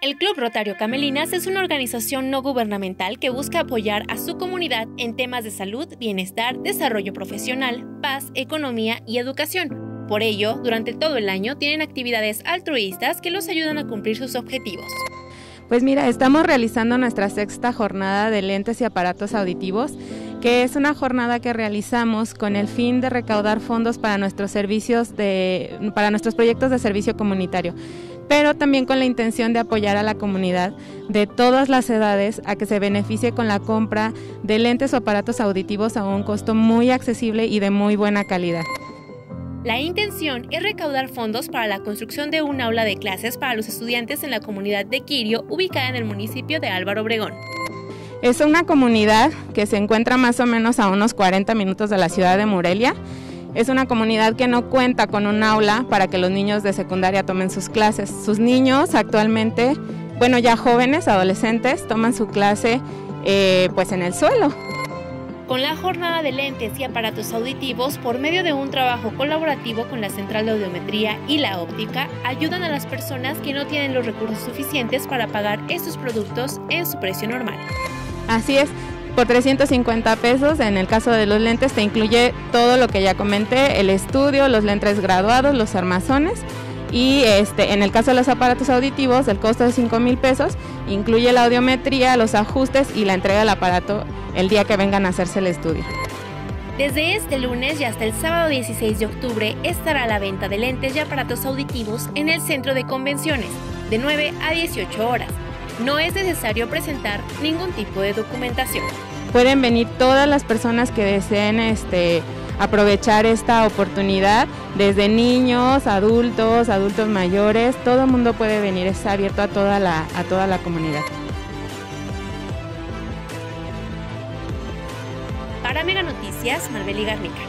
El Club Rotario Camelinas es una organización no gubernamental que busca apoyar a su comunidad en temas de salud, bienestar, desarrollo profesional, paz, economía y educación. Por ello, durante todo el año tienen actividades altruistas que los ayudan a cumplir sus objetivos. Pues mira, estamos realizando nuestra sexta jornada de lentes y aparatos auditivos, que es una jornada que realizamos con el fin de recaudar fondos para nuestros servicios de, para nuestros proyectos de servicio comunitario pero también con la intención de apoyar a la comunidad de todas las edades a que se beneficie con la compra de lentes o aparatos auditivos a un costo muy accesible y de muy buena calidad. La intención es recaudar fondos para la construcción de un aula de clases para los estudiantes en la comunidad de Quirio, ubicada en el municipio de Álvaro Obregón. Es una comunidad que se encuentra más o menos a unos 40 minutos de la ciudad de Morelia es una comunidad que no cuenta con un aula para que los niños de secundaria tomen sus clases. Sus niños actualmente, bueno, ya jóvenes, adolescentes, toman su clase eh, pues en el suelo. Con la jornada de lentes y aparatos auditivos, por medio de un trabajo colaborativo con la Central de Audiometría y la óptica, ayudan a las personas que no tienen los recursos suficientes para pagar estos productos en su precio normal. Así es, por 350 pesos, en el caso de los lentes, te incluye todo lo que ya comenté, el estudio, los lentes graduados, los armazones. Y este, en el caso de los aparatos auditivos, el costo de 5 mil pesos incluye la audiometría, los ajustes y la entrega del aparato el día que vengan a hacerse el estudio. Desde este lunes y hasta el sábado 16 de octubre estará la venta de lentes y aparatos auditivos en el centro de convenciones, de 9 a 18 horas. No es necesario presentar ningún tipo de documentación. Pueden venir todas las personas que deseen este, aprovechar esta oportunidad, desde niños, adultos, adultos mayores, todo el mundo puede venir, está abierto a toda la, a toda la comunidad. Para Mega Noticias, Marbeli Garnica.